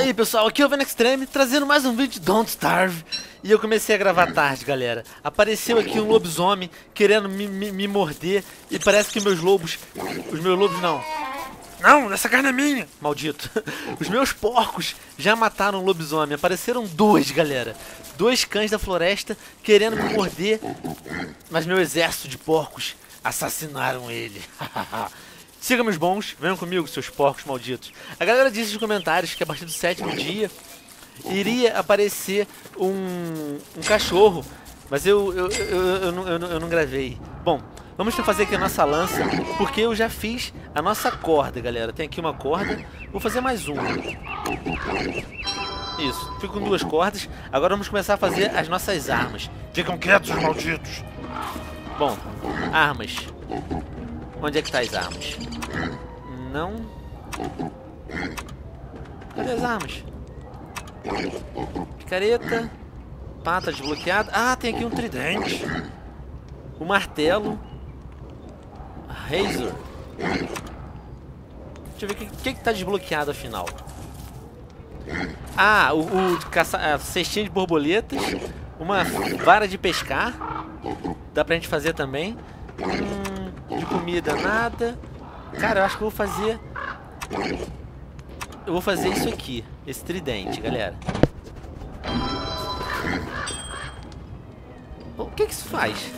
Aí pessoal, aqui é o Venom Extreme trazendo mais um vídeo de Don't Starve. E eu comecei a gravar tarde galera. Apareceu aqui um lobisomem querendo me, me, me morder E parece que meus lobos, os meus lobos não. Não, essa carne é minha, maldito. Os meus porcos já mataram um lobisomem. Apareceram dois galera. Dois cães da floresta querendo me morder Mas meu exército de porcos assassinaram ele Siga meus bons, venham comigo, seus porcos malditos. A galera disse nos comentários que a partir do sétimo dia iria aparecer um, um cachorro, mas eu, eu, eu, eu, não, eu, não, eu não gravei. Bom, vamos fazer aqui a nossa lança, porque eu já fiz a nossa corda, galera. Tem aqui uma corda, vou fazer mais uma. Isso, fico com duas cordas. Agora vamos começar a fazer as nossas armas. Ficam quietos, malditos. Bom, armas. Onde é que tá as armas? Não. Cadê as armas? Picareta. Pata desbloqueada. Ah, tem aqui um tridente. O martelo. Razor. Deixa eu ver o que, que, que tá desbloqueado afinal. Ah, o, o caça, a cestinha de borboletas. Uma vara de pescar. Dá pra gente fazer também. Hum, de comida, nada. Cara, eu acho que eu vou fazer... Eu vou fazer isso aqui. Esse tridente, galera. O que que isso faz?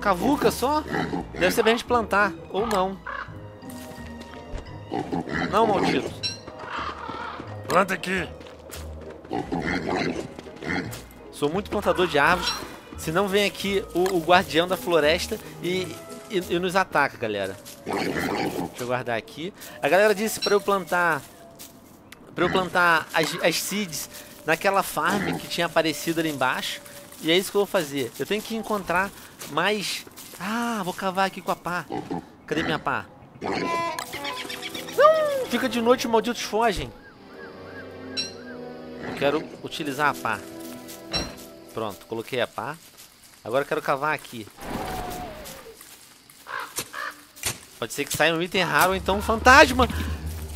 Cavuca só? Deve ser pra gente plantar. Ou não. Não, maldito. Planta aqui. Sou muito plantador de árvores. Senão vem aqui o, o guardião da floresta e, e, e, nos ataca, galera. Deixa eu guardar aqui. A galera disse para eu plantar para eu plantar as, as seeds naquela farm que tinha aparecido ali embaixo. E é isso que eu vou fazer. Eu tenho que encontrar mais... Ah, vou cavar aqui com a pá. Cadê minha pá? Não! Fica de noite, malditos fogem. Eu quero utilizar a pá. Pronto, coloquei a pá. Agora eu quero cavar aqui. Pode ser que saia um item raro ou então um fantasma.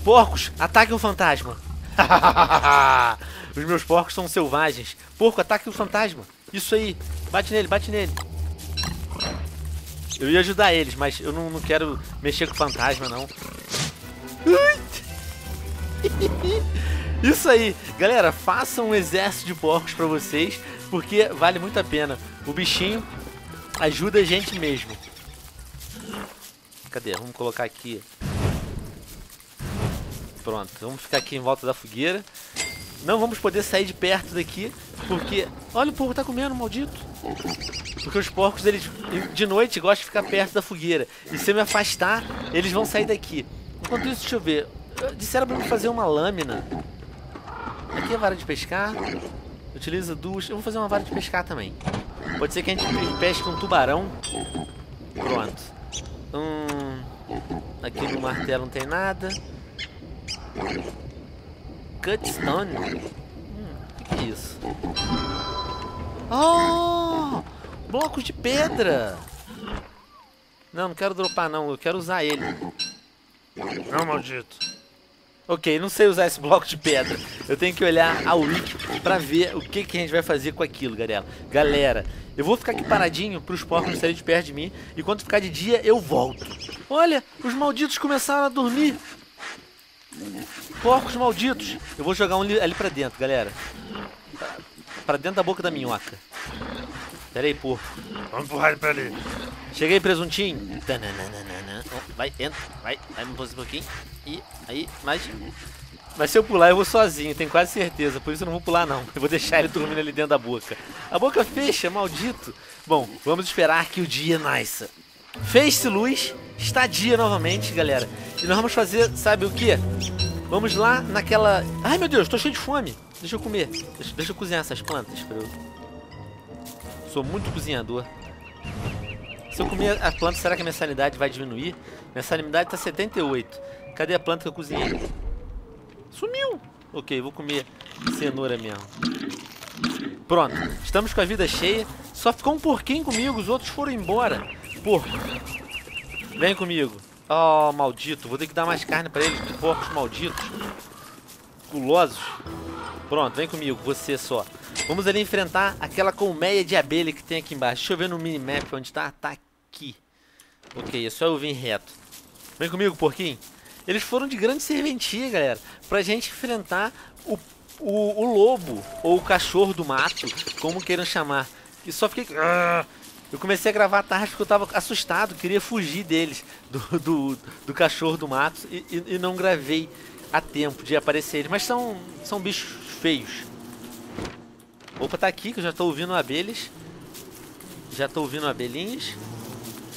Porcos, ataque um fantasma. Os meus porcos são selvagens. Porco, ataque um fantasma. Isso aí. Bate nele, bate nele. Eu ia ajudar eles, mas eu não, não quero mexer com fantasma, não. Isso aí. Galera, façam um exército de porcos pra vocês, porque vale muito a pena. O bichinho ajuda a gente mesmo. Cadê? Vamos colocar aqui. Pronto, vamos ficar aqui em volta da fogueira. Não vamos poder sair de perto daqui, porque... Olha, o porco tá comendo, maldito. Porque os porcos, eles de noite gostam de ficar perto da fogueira. E se eu me afastar, eles vão sair daqui. Enquanto isso, deixa eu ver. Disseram pra eu fazer uma lâmina. Aqui é vara de pescar. Utiliza duas. Eu vou fazer uma vara de pescar também. Pode ser que a gente pesque um tubarão. Pronto. Hum, aqui no martelo não tem nada. Cutstone? Hum, o que, que é isso? Oh! Blocos de pedra! Não, não quero dropar não, eu quero usar ele. Não, maldito. Ok, não sei usar esse bloco de pedra. Eu tenho que olhar a wiki pra ver o que, que a gente vai fazer com aquilo, galera. Galera, eu vou ficar aqui paradinho pros porcos saírem de perto de mim. E quando ficar de dia, eu volto. Olha, os malditos começaram a dormir. Porcos malditos. Eu vou jogar um ali pra dentro, galera. Pra dentro da boca da minhoca. Pera aí. Vamos empurrar ele pra ali. Cheguei, presuntinho. Vai, entra, vai, vai me um pouquinho. E aí, mais. Mas se eu pular, eu vou sozinho, tenho quase certeza. Por isso eu não vou pular, não. Eu vou deixar ele dormindo ali dentro da boca. A boca fecha, maldito. Bom, vamos esperar que o dia nasça. Fez-se luz, está dia novamente, galera. E nós vamos fazer, sabe o que? Vamos lá naquela... Ai, meu Deus, tô cheio de fome. Deixa eu comer. Deixa, deixa eu cozinhar essas plantas. Pra eu... Sou muito cozinhador. Se eu comer a planta, será que a minha sanidade vai diminuir? Minha sanidade tá 78. Cadê a planta que eu cozinhei? Sumiu! Ok, vou comer cenoura mesmo. Pronto, estamos com a vida cheia. Só ficou um porquinho comigo, os outros foram embora. Porco. Vem comigo. Oh, maldito. Vou ter que dar mais carne pra eles. Porcos malditos. Gulosos. Pronto, vem comigo. Você só. Vamos ali enfrentar aquela colmeia de abelha que tem aqui embaixo. Deixa eu ver no minimap onde tá. Tá aqui. Ok, é só eu vir reto. Vem comigo, porquinho. Eles foram de grande serventia, galera. Pra gente enfrentar o, o, o lobo. Ou o cachorro do mato. Como queiram chamar. E só fiquei... Ah, eu comecei a gravar tarde porque eu tava assustado, queria fugir deles, do, do, do cachorro do mato, e, e, e, não gravei a tempo de aparecer eles. Mas são, são bichos feios. Opa, tá aqui que eu já tô ouvindo abelhas. Já tô ouvindo abelhinhas.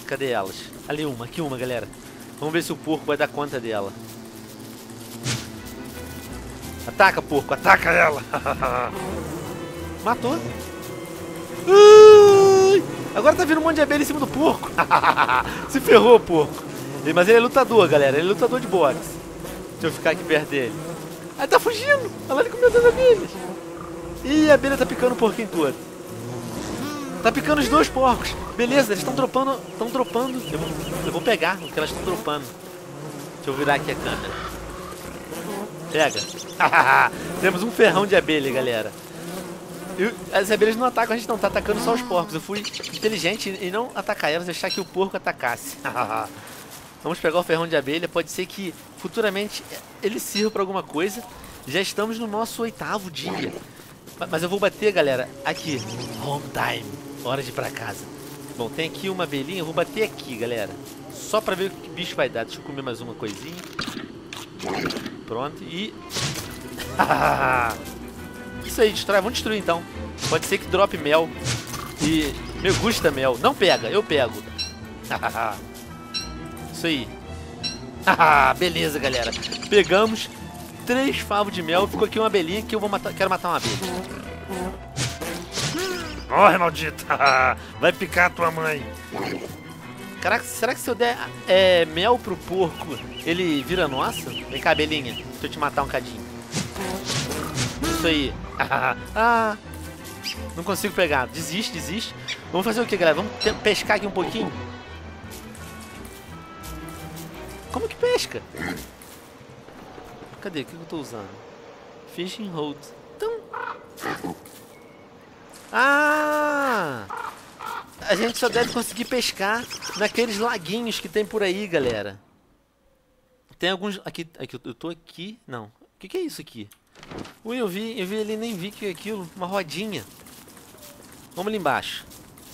Cadê elas? Ali uma, aqui uma, galera. Vamos ver se o porco vai dar conta dela. Ataca, porco, ataca ela! Matou. Ai! Agora tá vindo um monte de abelha em cima do porco. Se ferrou, porco. Mas ele é lutador, galera. Ele é lutador de boxe. Deixa eu ficar aqui perto dele. Aí tá fugindo. Olha lá ele comendo as abelhas. Ih, a abelha tá picando o porquinho todo. Tá picando os dois porcos. Beleza, eles estão dropando. Estão dropando. Eu vou, eu vou pegar o que elas estão dropando. Deixa eu virar aqui a câmera. Pega. Temos um ferrão de abelha, galera. E as abelhas não atacam a gente não, tá atacando só os porcos. Eu fui inteligente e não atacar elas, deixar que o porco atacasse. Vamos pegar o ferrão de abelha, pode ser que futuramente ele sirva para alguma coisa. Já estamos no nosso oitavo dia. Mas eu vou bater, galera, aqui. Home time. Hora de ir pra casa. Bom, tem aqui uma abelhinha, eu vou bater aqui, galera. Só pra ver o que bicho vai dar. Deixa eu comer mais uma coisinha. Pronto, e... Isso aí, destrói. Vamos destruir então. Pode ser que drope mel. E me gusta mel. Não pega, eu pego. Isso aí. Beleza, galera. Pegamos três favos de mel. Ficou aqui uma abelhinha que eu vou matar. Quero matar uma abelha. Morre, maldita. Vai picar a tua mãe. Caraca, será que se eu der é, mel pro porco, ele vira nossa? Vem cá, abelhinha. Deixa eu te matar um cadinho. Isso aí. ah, não consigo pegar. Desiste, desiste. Vamos fazer o que, galera? Vamos pescar aqui um pouquinho? Como que pesca? Cadê? O que eu tô usando? Fishing hold. Então... Ah! A gente só deve conseguir pescar naqueles laguinhos que tem por aí, galera. Tem alguns... Aqui, aqui eu tô aqui... Não. O que, que é isso aqui? Ui, eu vi, eu vi ali, nem vi que é aquilo, uma rodinha. Vamos ali embaixo.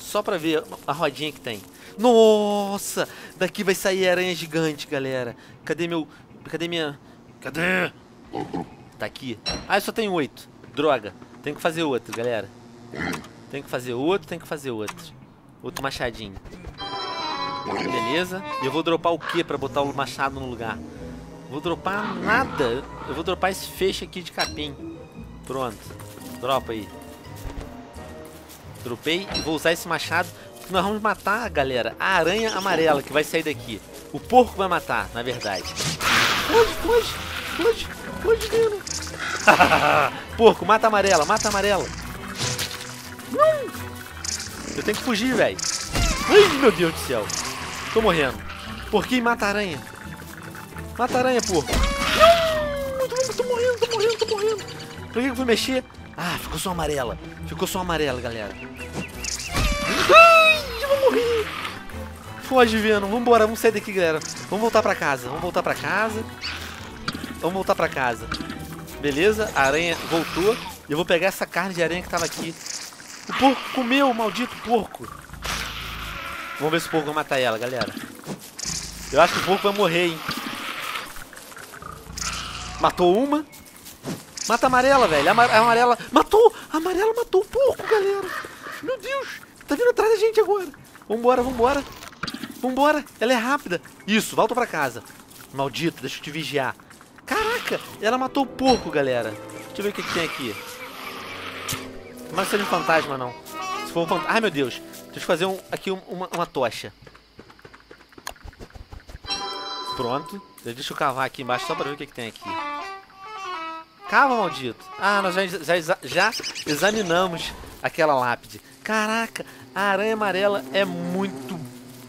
Só pra ver a rodinha que tem. Nossa! Daqui vai sair aranha gigante, galera. Cadê meu... Cadê minha... Cadê? Tá aqui. Ah, eu só tenho oito. Droga. Tem que fazer outro, galera. Tem que fazer outro, tem que fazer outro. Outro machadinho. Beleza. E eu vou dropar o que pra botar o machado no lugar? Vou dropar nada. Eu vou dropar esse feixe aqui de capim. Pronto. Dropa aí. Dropei e vou usar esse machado. Porque nós vamos matar, galera, a aranha amarela que vai sair daqui. O porco vai matar, na verdade. Foge, foge, foge, foge, Dino. porco, mata a amarela, mata a amarela. Não! Eu tenho que fugir, velho. Ai, meu Deus do céu. Tô morrendo. Porquinho mata a aranha. Mata a aranha, porco. Não! Tô, tô morrendo, tô morrendo, tô morrendo. Por que eu fui mexer? Ah, ficou só amarela. Ficou só amarela, galera. Ai, eu vou morrer. Foge, Venom. Vambora, vamos sair daqui, galera. Vamos voltar pra casa. Vamos voltar pra casa. Vamos voltar pra casa. Beleza, a aranha voltou. Eu vou pegar essa carne de aranha que tava aqui. O porco comeu, maldito porco. Vamos ver se o porco vai matar ela, galera. Eu acho que o porco vai morrer, hein. Matou uma. Mata a amarela, velho. A amarela. Matou! A amarela matou o porco, galera. Meu Deus. Tá vindo atrás da gente agora. Vambora, vambora. Vambora. Ela é rápida. Isso, volta pra casa. Maldito, deixa eu te vigiar. Caraca, ela matou o porco, galera. Deixa eu ver o que, que tem aqui. Mas seja um fantasma, não. Se for um fantasma... Ai, meu Deus. Deixa eu fazer um, aqui uma, uma tocha. Pronto. Deixa eu cavar aqui embaixo só pra ver o que, que tem aqui. Cava, maldito. Ah, nós já, já, já examinamos aquela lápide. Caraca, a aranha amarela é muito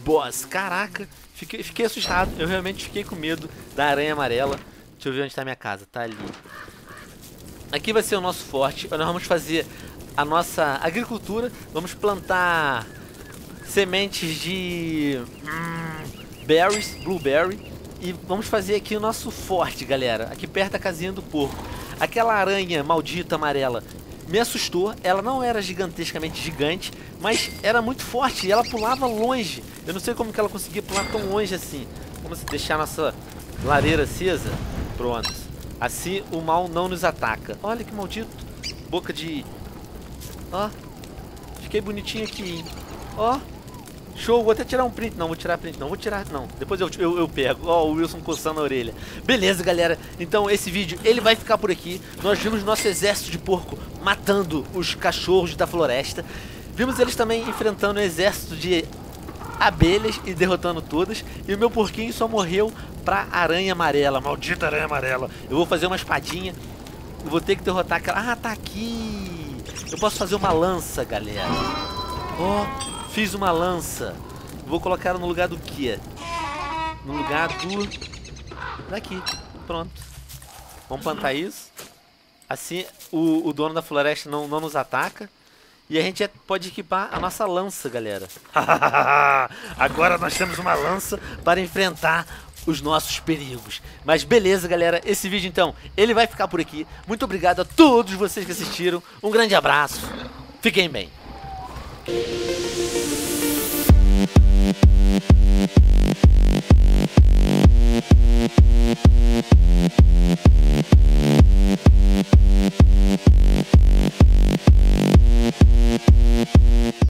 Boss. Caraca, fiquei, fiquei assustado. Eu realmente fiquei com medo da aranha amarela. Deixa eu ver onde tá minha casa. Tá ali. Aqui vai ser o nosso forte. Nós vamos fazer a nossa agricultura. Vamos plantar sementes de hum, berries, blueberry. E vamos fazer aqui o nosso forte, galera. Aqui perto da casinha do porco. Aquela aranha maldita amarela me assustou. Ela não era gigantescamente gigante, mas era muito forte e ela pulava longe. Eu não sei como que ela conseguia pular tão longe assim. Vamos deixar nossa lareira acesa. Pronto. Assim o mal não nos ataca. Olha que maldito. Boca de... Ó. Fiquei bonitinho aqui, hein. Ó. Show, vou até tirar um print. Não, vou tirar print. Não, vou tirar. Não, depois eu, eu, eu pego. Ó, o Wilson coçando a orelha. Beleza, galera. Então, esse vídeo, ele vai ficar por aqui. Nós vimos nosso exército de porco matando os cachorros da floresta. Vimos eles também enfrentando um exército de abelhas e derrotando todas. E o meu porquinho só morreu pra aranha amarela. Maldita aranha amarela. Eu vou fazer uma espadinha. Eu vou ter que derrotar aquela... Ah, tá aqui. Eu posso fazer uma lança, galera. Ó... Oh. Fiz uma lança. Vou colocar no lugar do que? No lugar do... Daqui. Pronto. Vamos plantar isso. Assim o, o dono da floresta não, não nos ataca. E a gente pode equipar a nossa lança, galera. Agora nós temos uma lança para enfrentar os nossos perigos. Mas beleza, galera. Esse vídeo, então, ele vai ficar por aqui. Muito obrigado a todos vocês que assistiram. Um grande abraço. Fiquem bem.